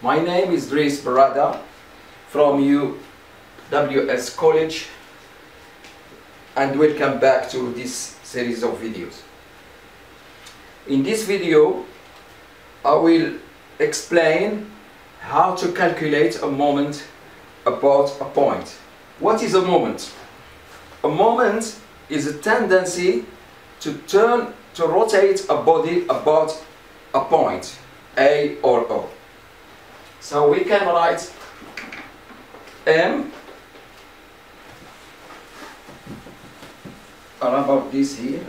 My name is Driss Berada from UWS College and welcome back to this series of videos. In this video I will explain how to calculate a moment about a point. What is a moment? A moment is a tendency to turn, to rotate a body about a point, A or O. So we can write M about this here.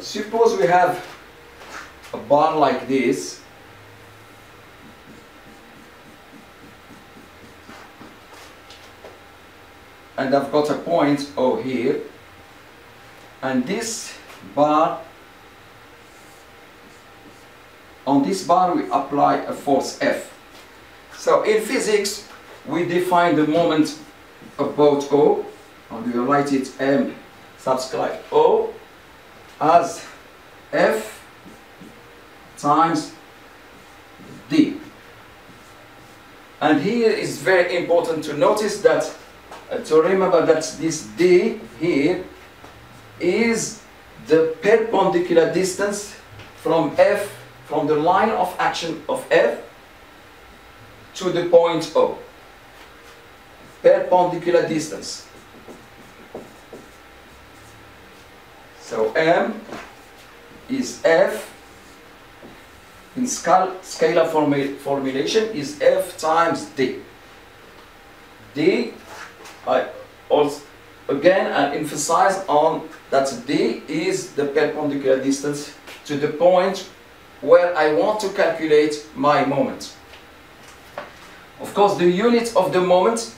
Suppose we have a bar like this and I've got a point O here and this bar on this bar we apply a force F. So in physics we define the moment about O. And we write it? M. Subscribe O as F times D. And here is very important to notice that uh, to remember that this D here is the perpendicular distance from F, from the line of action of F to the point O. Perpendicular distance. So M is F in scalar formu formulation is F times D. D I also again I emphasize on that D is the perpendicular distance to the point where I want to calculate my moment. Of course the unit of the moment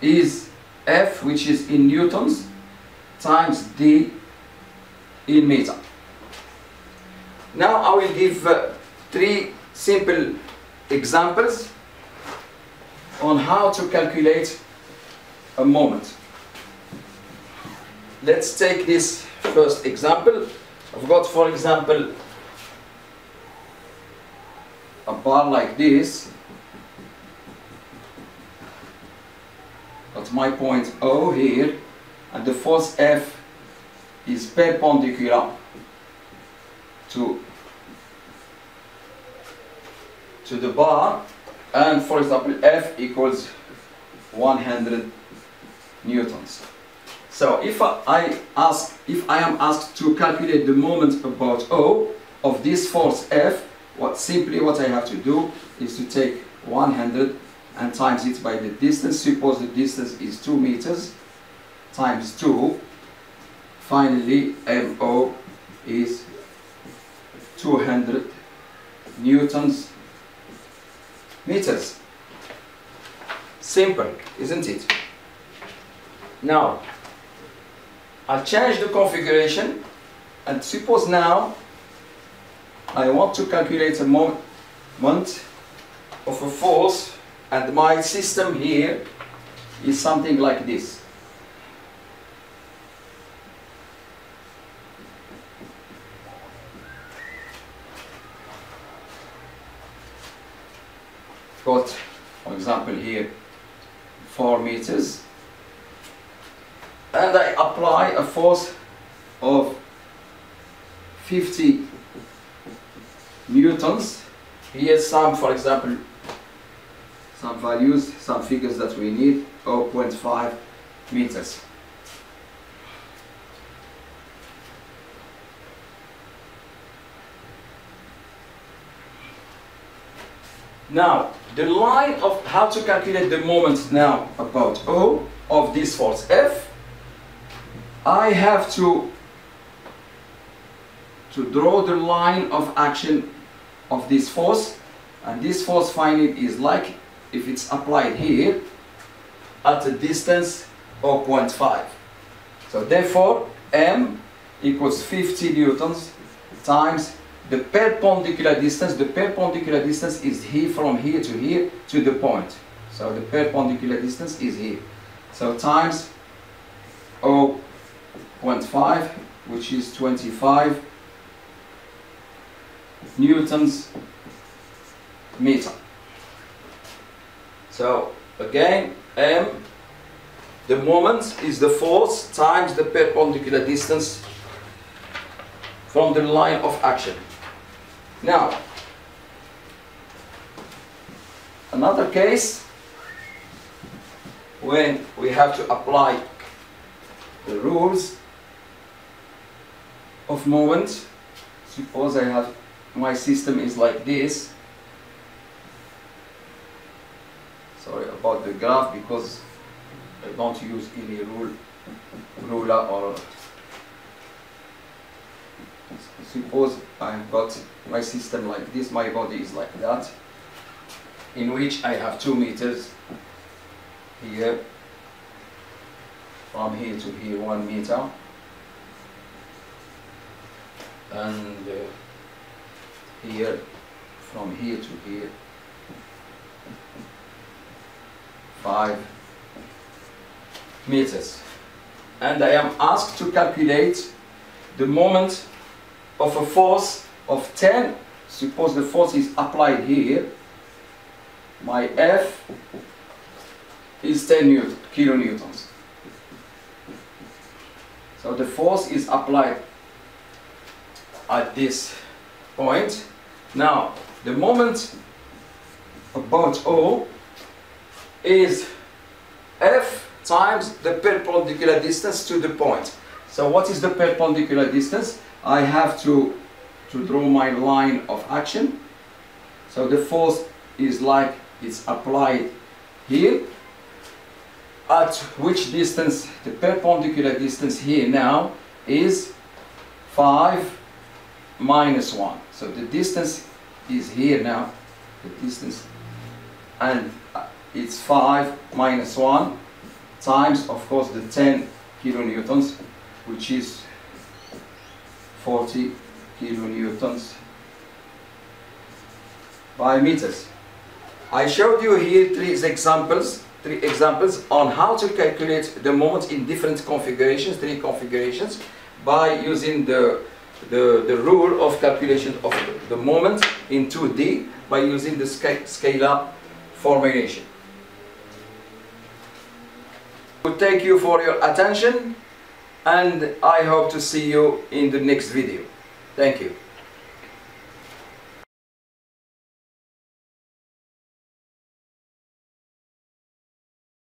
is F which is in newtons times D in meter. Now I will give uh, three simple examples on how to calculate a moment. Let's take this first example. I've got, for example, bar like this. Got my point O here, and the force F is perpendicular to to the bar and for example F equals 100 newtons. So if I ask, if I am asked to calculate the moment about O of this force F, what simply what I have to do is to take 100 and times it by the distance. Suppose the distance is 2 meters times 2. Finally, MO is 200 newtons meters. Simple, isn't it? Now, I'll change the configuration and suppose now I want to calculate a moment of a force and my system here is something like this. Got, for example here, 4 meters and I apply a force of 50 newtons. Here's some, for example, some values, some figures that we need, 0.5 meters. Now, the line of how to calculate the moment now about O of this force F I have to to draw the line of action of this force and this force finding is like if it's applied here at a distance of 0.5 so therefore M equals 50 newtons times the perpendicular distance. The perpendicular distance is here from here to here to the point. So the perpendicular distance is here. So times 0 0.5 which is 25 newtons meter. So again, m, the moment is the force times the perpendicular distance from the line of action. Now, another case when we have to apply the rules of moment. Suppose I have my system is like this. Sorry about the graph because I don't use any rule ruler or suppose I've got my system like this, my body is like that, in which I have two meters here, from here to here, one meter, and uh, here, from here to here, five meters. And I am asked to calculate the moment of a force of 10, suppose the force is applied here, my F is 10 newton, kilonewtons. So the force is applied at this point. Now, the moment about O is F times the perpendicular distance to the point. So what is the perpendicular distance? I have to, to draw my line of action. So the force is like it's applied here. At which distance, the perpendicular distance here now is 5 minus 1. So the distance is here now, the distance, and uh, it's 5 minus 1 times, of course, the 10 kilonewtons, which is 40 kilonewtons by meters. I showed you here three examples, three examples on how to calculate the moment in different configurations, three configurations, by using the, the, the rule of calculation of the moment in 2D by using the scalar formulation. Thank you for your attention and I hope to see you in the next video. Thank you.